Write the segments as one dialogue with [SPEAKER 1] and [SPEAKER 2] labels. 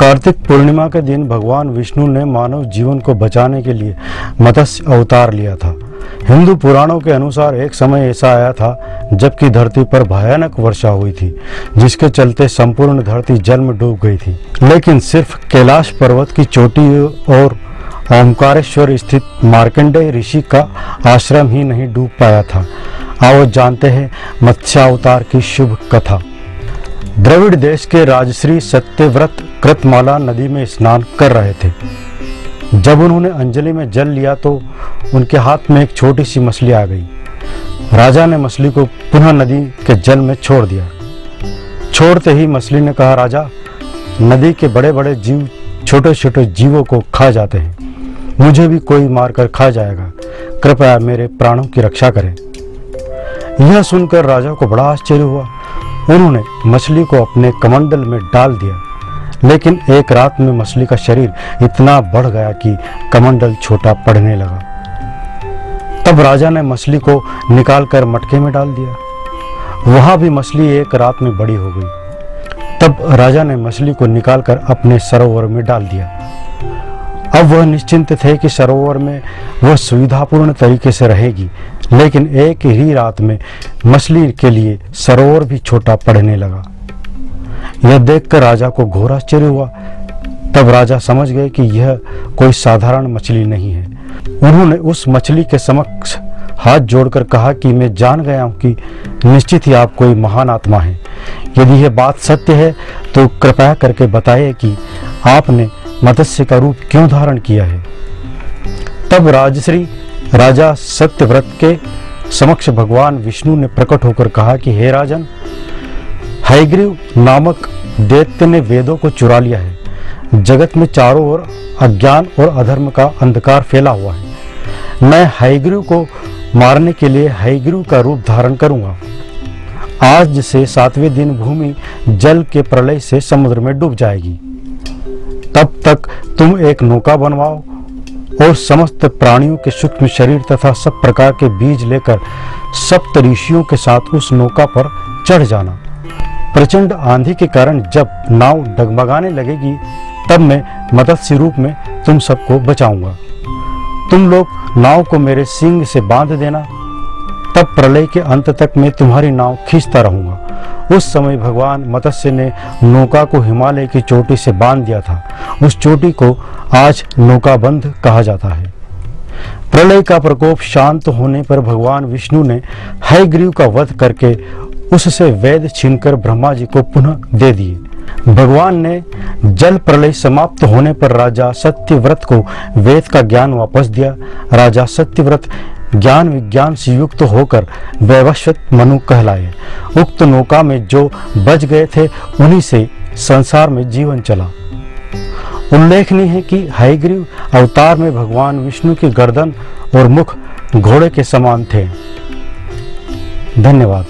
[SPEAKER 1] कार्तिक पूर्णिमा के दिन भगवान विष्णु ने मानव जीवन को बचाने के लिए मत्स्य अवतार लिया था। हिंदू पुराणों के अनुसार एक समय ऐसा आया था, जबकि धरती पर भयानक वर्षा हुई थी, जिसके चलते संपूर्ण धरती जल में डूब गई थी। लेकिन सिर्फ़ कैलाश पर्वत की चोटी और ओंकारेश्वर स्थित मार्कंडेय ऋषि का आश्रम ही नहीं डूब पाया था। आओ जानते हैं मत्स्यावतार की शुभ कथा। द्रविड़ देश के राजश्री सत्यव्रत कृतमाला नदी में स्नान कर रहे थे। जब उन्होंने अंजलि में जल लिया तो उनके हाथ में एक छोटी सी मछली आ गई। राजा ने मछली को पुनः नदी के जल में छोड़ दिया। छोड़ते ही मछली ने कहा, राजा, नदी के बड़े बड़े जीव छोटे छोटे जीवों को खा जाते हैं। मुझे भी कोई मारकर खा जाएगा। कृपया मेरे प्राणों की रक्षा करें। यह सुनकर राजा को बड़ा आश्चर्य हुआ। उन्होंने मछली को अपने कमंडल में डाल दिया। लेकिन एक रात में मछली का शरीर इतना बढ़ गया कि कमंडल छोटा पड़ने लगा। तब राजा ने मछली को निकालकर मटके में डाल दिया। वहाँ भी मछली एक रात में बड़ी हो गई। तब राजा ने मछली को निकालकर अपने सरोवर में डाल दिया। अब वह निश्चिंत थे कि सरोवर में वह सुविधापूर्ण तरीके से रहेगी, लेकिन एक ही रात में मछली के लिए सरोवर भी छोटा पड़ने लगा। यह देखकर राजा को घोर आश्चर्य हुआ। तब राजा समझ गए कि यह कोई साधारण मछली नहीं है। उन्होंने उस मछली के समक्ष हाथ जोड़कर कहा कि मैं जान गया हूँ कि निश्चित ही आप कोई महान आत्मा है। यदि यह बात सत्य है तो कृपया करके बताइए कि आपने मत्स्य का रूप क्यों धारण किया है। तब राजश्री, राजा सत्यव्रत के समक्ष भगवान विष्णु ने प्रकट होकर कहा कि, हे राजन, हैग्रीव नामक दैत्य ने वेदों को चुरा लिया है। जगत में चारों ओर अज्ञान और अधर्म का अंधकार फैला हुआ है। मैं हैग्रीव को मारने के लिए हैग्रीव का रूप धारण करूँगा। आज से सातवें दिन भूमि जल के प्रलय से समुद्र में डूब जाएगी। तब तक तुम एक नौका बनवाओ और समस्त प्राणियों के सूक्ष्म शरीर तथा सब प्रकार के बीज लेकर सप्त ऋषियों के साथ उस नौका पर चढ़ जाना। प्रचंड आंधी के कारण जब नाव डगमगाने लगेगी, तब मैं मत्स्य रूप में तुम सबको बचाऊँगा। तुम लोग नाव को मेरे सिंग से बाँध देना, तब प्रलय के अंत तक मैं तुम्हारी नाव खींचता रहूँगा। उस समय भगवान मत्स्य ने नौका को हिमालय की चोटी से बाँध दिया था। उस चोटी को आज नौकाबंध कहा जाता है। प्रलय का प्रकोप शांत होने पर भगवान विष्णु ने हयग्रीव का वध करके उससे वेद छीनकर ब्रह्मा जी को पुनः दे दिए। भगवान ने जल प्रलय समाप्त होने पर राजा सत्यव्रत को वेद का ज्ञान वापस दिया। राजा सत्यव्रत ज्ञान विज्ञान से युक्त होकर वैवस्वत मनु कहलाए। उक्त नौका में जो बच गए थे, उन्हीं से संसार में जीवन चला। उल्लेखनीय है कि हयग्रीव अवतार में भगवान विष्णु की गर्दन और मुख घोड़े के समान थे। धन्यवाद।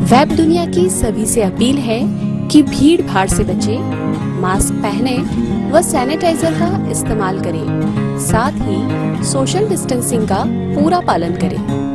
[SPEAKER 2] वेब दुनिया की सभी से अपील है कि भीड़ भाड़ से बचे, मास्क पहने व सैनिटाइजर का इस्तेमाल करें। साथ ही सोशल डिस्टेंसिंग का पूरा पालन करें।